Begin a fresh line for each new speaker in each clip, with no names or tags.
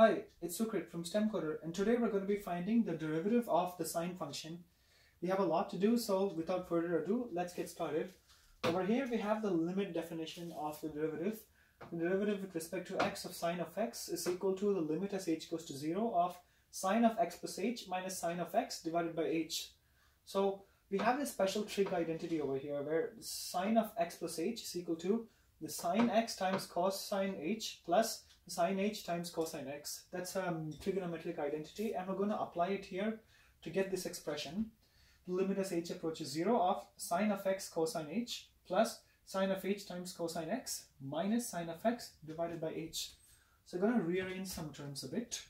Hi, it's Sukrit from STEMcoder and today we're going to be finding the derivative of the sine function. We have a lot to do so without further ado, let's get started. Over here we have the limit definition of the derivative. The derivative with respect to x of sine of x is equal to the limit as h goes to 0 of sine of x plus h minus sine of x divided by h. So we have this special trig identity over here where sine of x plus h is equal to the sine x times cosine h plus sine h times cosine x. That's a um, trigonometric identity and we're going to apply it here to get this expression. The limit as h approaches 0 of sine of x cosine h plus sine of h times cosine x minus sine of x divided by h. So I'm going to rearrange some terms a bit.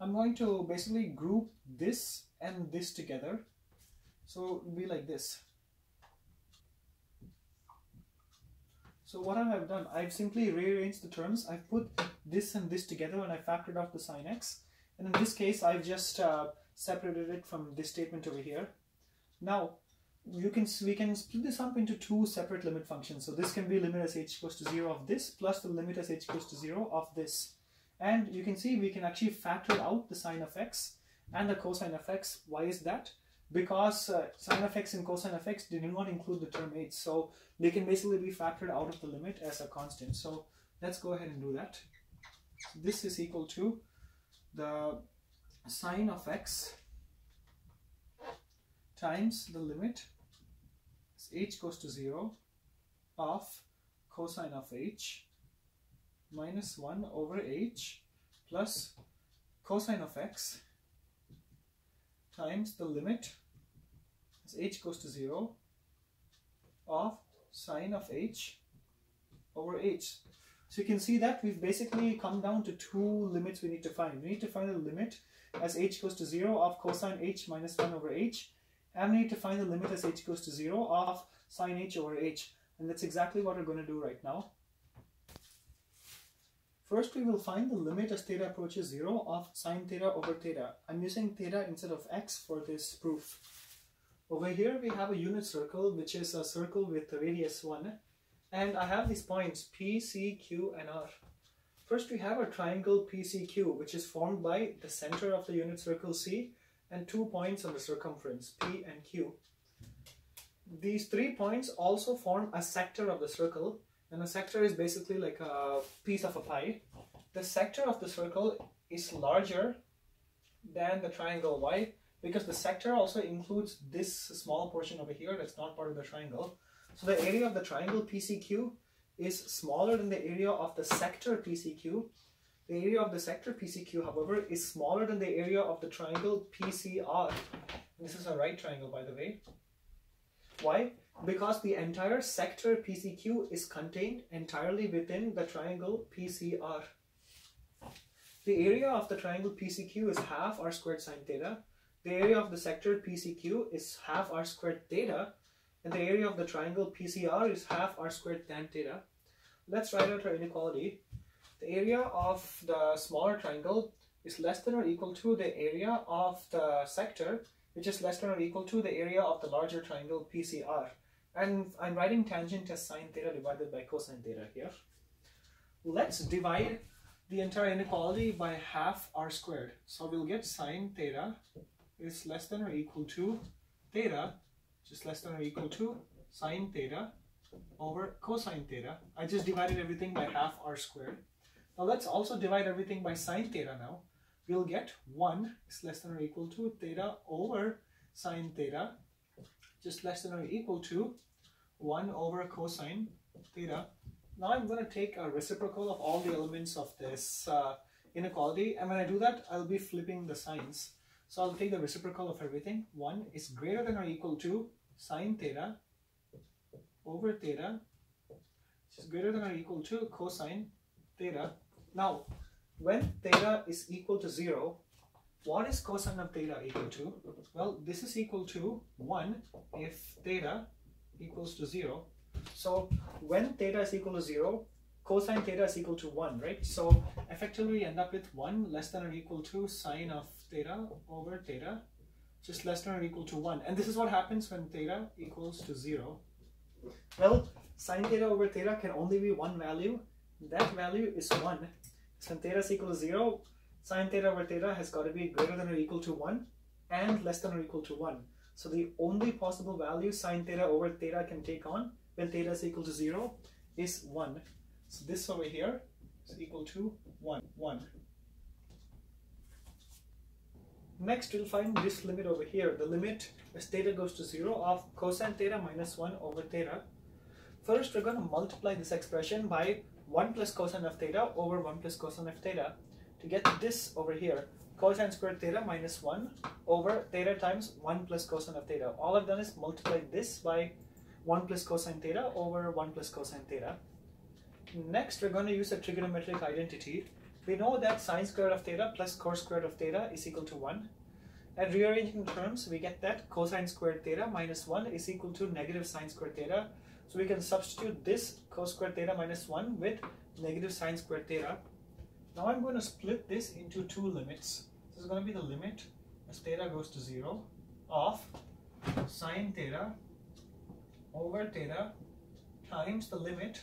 I'm going to basically group this and this together. So it will be like this. So what I have done, I've simply rearranged the terms. I've put this and this together and I factored out the sine x. And in this case, I've just uh, separated it from this statement over here. Now, you can we can split this up into two separate limit functions. So this can be limit as h goes to 0 of this plus the limit as h goes to 0 of this. And you can see we can actually factor out the sine of x and the cosine of x. Why is that? Because uh, sine of x and cosine of x did not include the term h so they can basically be factored out of the limit as a constant. So let's go ahead and do that. This is equal to the sine of x times the limit as h goes to 0 of cosine of h minus 1 over h plus cosine of x times the limit as h goes to 0 of sine of h over h. So you can see that we've basically come down to two limits we need to find. We need to find the limit as h goes to 0 of cosine h minus 1 over h and we need to find the limit as h goes to 0 of sine h over h and that's exactly what we're going to do right now. First, we will find the limit as theta approaches 0 of sine theta over theta. I'm using theta instead of x for this proof. Over here, we have a unit circle, which is a circle with radius 1. And I have these points P, C, Q, and R. First, we have a triangle PCQ, which is formed by the center of the unit circle C and two points on the circumference, P and Q. These three points also form a sector of the circle and a sector is basically like a piece of a pie. The sector of the circle is larger than the triangle. Why? Because the sector also includes this small portion over here that's not part of the triangle. So the area of the triangle PCQ is smaller than the area of the sector PCQ. The area of the sector PCQ, however, is smaller than the area of the triangle PCR. This is a right triangle, by the way. Why? Because the entire sector PCQ is contained entirely within the triangle PCR. The area of the triangle PCQ is half r squared sine theta. The area of the sector PCQ is half r squared theta. And the area of the triangle PCR is half r squared tan theta. Let's write out our inequality. The area of the smaller triangle is less than or equal to the area of the sector, which is less than or equal to the area of the larger triangle PCR. And I'm writing tangent as sine theta divided by cosine theta here. Let's divide the entire inequality by half r squared. So we'll get sine theta is less than or equal to theta, is less than or equal to sine theta over cosine theta. I just divided everything by half r squared. Now let's also divide everything by sine theta now. We'll get 1 is less than or equal to theta over sine theta, just less than or equal to 1 over cosine theta. Now I'm going to take a reciprocal of all the elements of this uh, inequality and when I do that I'll be flipping the signs. So I'll take the reciprocal of everything. 1 is greater than or equal to sine theta over theta which is greater than or equal to cosine theta. Now when theta is equal to 0 what is cosine of theta equal to? Well, this is equal to 1 if theta equals to 0. So when theta is equal to 0, cosine theta is equal to 1, right? So effectively we end up with 1 less than or equal to sine of theta over theta, just less than or equal to 1. And this is what happens when theta equals to 0. Well, sine theta over theta can only be one value. That value is 1. So when theta is equal to 0, sine theta over theta has got to be greater than or equal to 1 and less than or equal to 1. So the only possible value sine theta over theta can take on when theta is equal to 0 is 1. So this over here is equal to 1, 1. Next, we'll find this limit over here, the limit as theta goes to 0 of cosine theta minus 1 over theta. First, we're going to multiply this expression by 1 plus cosine of theta over 1 plus cosine of theta to get this over here, cosine squared theta minus 1 over theta times 1 plus cosine of theta. All I've done is multiply this by 1 plus cosine theta over 1 plus cosine theta. Next, we're going to use a trigonometric identity we know that sine squared of theta plus cos squared of theta is equal to 1. And rearranging terms, we get that cosine squared theta minus 1 is equal to negative sine squared theta. So we can substitute this cos squared theta minus 1 with negative sine squared theta. Now I'm going to split this into two limits. This is going to be the limit as theta goes to 0 of sine theta over theta times the limit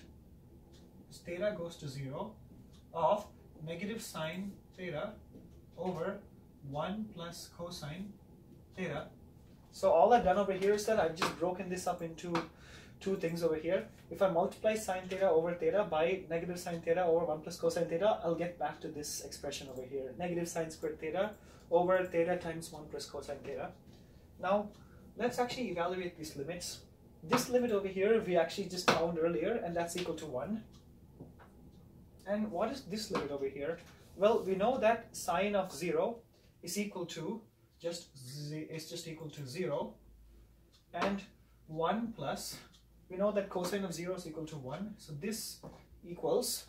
as theta goes to 0 of negative sine theta over 1 plus cosine theta. So all I've done over here is that I've just broken this up into two things over here. If I multiply sine theta over theta by negative sine theta over 1 plus cosine theta, I'll get back to this expression over here. Negative sine squared theta over theta times 1 plus cosine theta. Now, let's actually evaluate these limits. This limit over here we actually just found earlier and that's equal to 1. And what is this limit over here? Well, we know that sine of 0 is equal to just is just equal to 0 and 1 plus we know that cosine of 0 is equal to 1 so this equals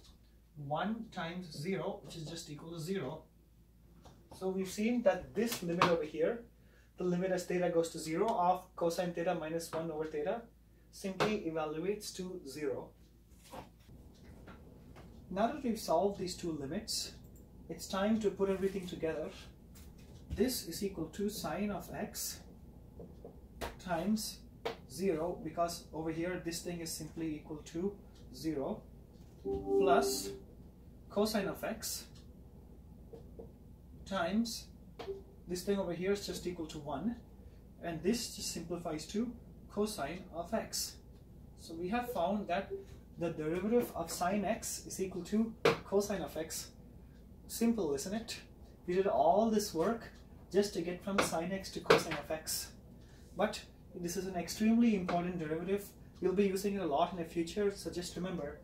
1 times 0 which is just equal to 0 so we've seen that this limit over here the limit as theta goes to 0 of cosine theta minus 1 over theta simply evaluates to 0 now that we've solved these two limits, it's time to put everything together. This is equal to sine of x times 0 because over here this thing is simply equal to 0 plus cosine of x times this thing over here is just equal to 1 and this just simplifies to cosine of x. So we have found that the derivative of sine x is equal to cosine of x. Simple, isn't it? We did all this work just to get from sine x to cosine of x. But this is an extremely important derivative. We'll be using it a lot in the future, so just remember,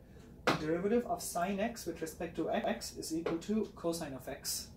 the derivative of sine x with respect to x is equal to cosine of x.